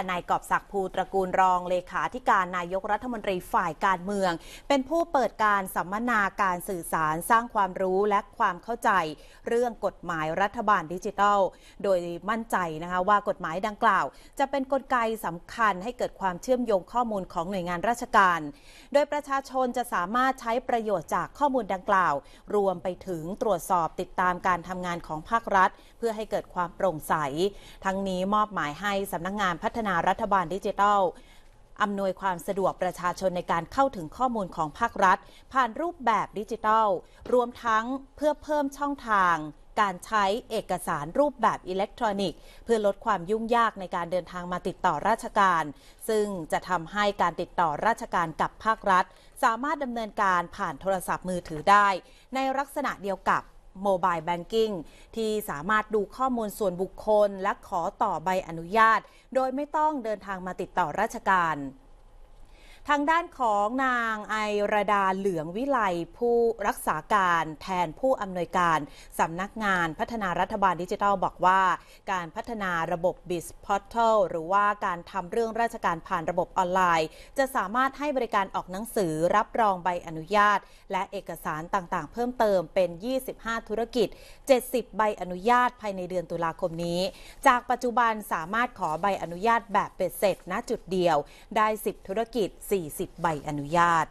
ค่ะนายกอบศักดิ์ภูตระกูลรองเลขาธิการนายกรัฐมนตรีฝ่ายการเมือง เป็นผู้เปิดการสัมมนาการสื่อสารสร้างความรู้และความเข้าใจ เรื่องกฎหมายรัฐบาลดิจิทัล โดยมั่นใจนะคะว่ากฎหมายดังกล่าว จะเป็นนกลไกสำคัญให้เกิดความเชื่อมโยงข้อมูลของหน่วยงานราชการ โดยประชาชนจะสามารถใช้ประโยชน์จากข้อมูลดังกล่าว รวมไปถึงตรวจสอบติดตามการทำงานของภาครัฐ เพื่อให้เกิดความโปร่งใส ทั้งนี้มอบหมายให้สำนักงงานพัฒนารัฐบาลดิจิทัลอำนวยความสะดวกประชาชนในการเข้าถึงข้อมูลของภาครัฐ ผ่านรูปแบบดิจิทัล รวมทั้งเพื่อเพิ่มช่องทาง การใช้เอกสารรูปแบบอิเล็กทรอนิกส์ เพื่อลดความยุ่งยากในการเดินทางมาติดต่อราชการ ซึ่งจะทำให้การติดต่อราชการกับภาครัฐ สามารถดำเนินการผ่านโทรศัพท์มือถือได้ ในลักษณะเดียวกับ mobile banking ที่สามารถดูข้อมูลส่วนบุคคล และขอต่อใบอนุญาต โดยไม่ต้องเดินทางมาติดต่อราชการ ทางด้านของนางไอระดาเหลืองวิไลผู้รักษาการแทนผู้อำนวยการสำนักงานพัฒนารัฐบาลดิจิทัลบอกว่า การพัฒนาระบบ Biz Portal หรือว่าการทำเรื่องราชการผ่านระบบออนไลน์ จะสามารถให้บริการออกหนังสือรับรองใบอนุญาต และเอกสารต่างๆ เพิ่มเติมเป็น 25 ธุรกิจ 70 ใบอนุญาตภายในเดือนตุลาคมนี้ จากปัจจุบันสามารถขอใบอนุญาตแบบเป็ดเสร็จณจุดเดียว ได้ 10 ธุรกิจ40 ใบอนุญาต